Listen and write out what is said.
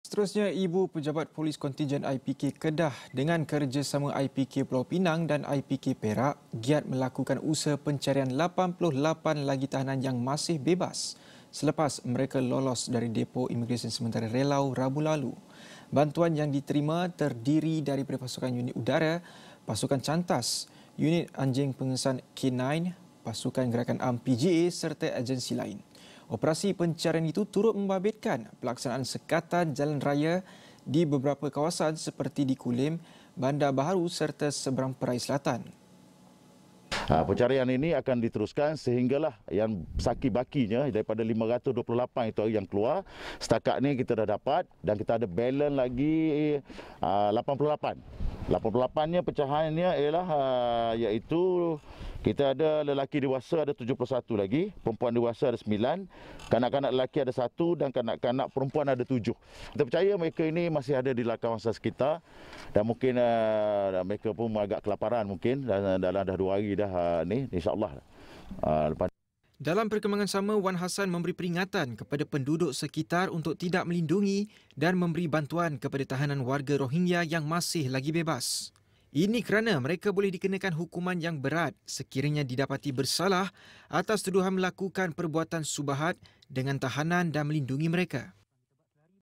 Seterusnya, Ibu Pejabat Polis Kontijen IPK Kedah dengan kerjasama IPK Pulau Pinang dan IPK Perak giat melakukan usaha pencarian 88 lagi tahanan yang masih bebas selepas mereka lolos dari depo imigresen sementara Relau Rabu lalu. Bantuan yang diterima terdiri daripada pasukan unit udara, pasukan cantas, unit anjing pengesan K9, pasukan gerakan AM PGA serta agensi lain. Operasi pencarian itu turut membabitkan pelaksanaan sekatan jalan raya di beberapa kawasan seperti di Kulim, Bandar Baharu serta seberang Perai Selatan. Ha, pencarian ini akan diteruskan sehinggalah yang saki-bakinya daripada 528 itu yang keluar. Setakat ni kita dah dapat dan kita ada balance lagi uh, 88. 88-nya pecahannya ialah uh, iaitu kita ada lelaki dewasa ada 71 lagi, perempuan dewasa ada 9, kanak-kanak lelaki ada 1 dan kanak-kanak perempuan ada 7. Kita percaya mereka ini masih ada di kawasan sekitar dan mungkin uh, mereka pun agak kelaparan mungkin dalam, dalam dah 2 hari dah uh, ni insya-Allah. Uh, lepas dalam perkembangan sama, Wan Hassan memberi peringatan kepada penduduk sekitar untuk tidak melindungi dan memberi bantuan kepada tahanan warga Rohingya yang masih lagi bebas. Ini kerana mereka boleh dikenakan hukuman yang berat sekiranya didapati bersalah atas tuduhan melakukan perbuatan subahat dengan tahanan dan melindungi mereka.